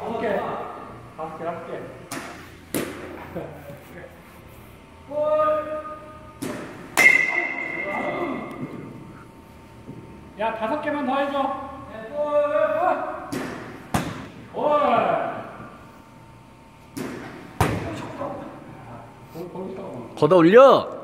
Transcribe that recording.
助け助け 야, 다섯 개만 더 해줘. 올. 거기서. 걷어 올려.